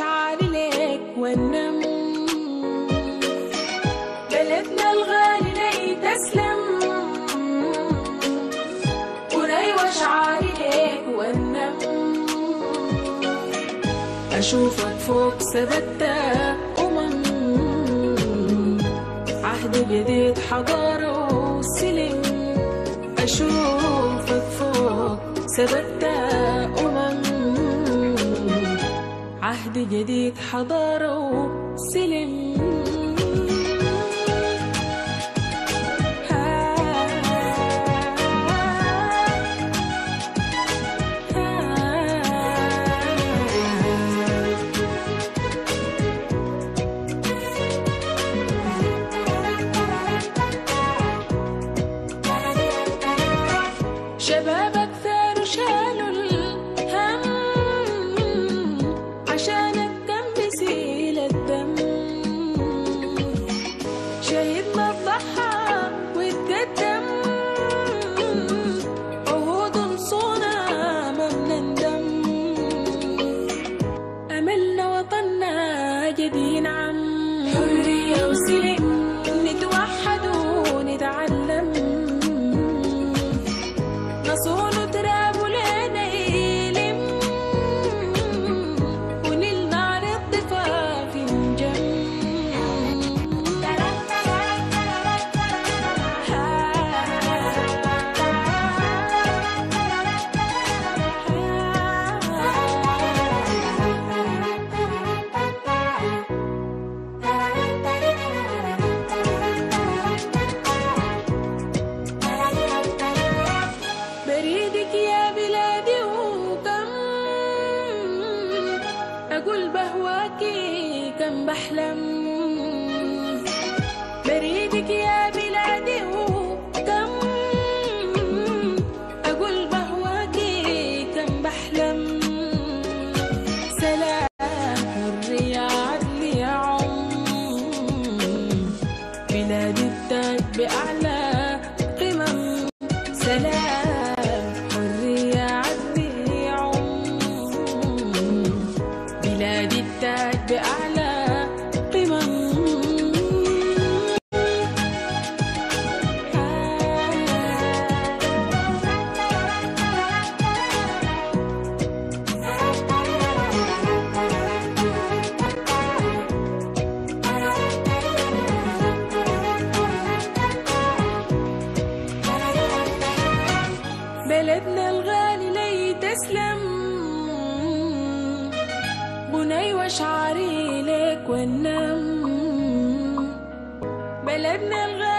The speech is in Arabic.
ليك والنم. بلدنا الغالي لي تسلم وني وشعاري ليك والنم. أشوفك فوق ثبت أمم. عهد جديد حضارة وسلم أشوفك فوق ثبت عهد جديد حضارة وسلم. شبابك أقول بهواكي كم بحلم. بريدك يا بلادي وكم أقول بهواكي كم بحلم. سلام حرية عدل يا عم بلاد التاج بأعلى قمم. سلام. بني وشعري لك والنم. بلدنا الغالي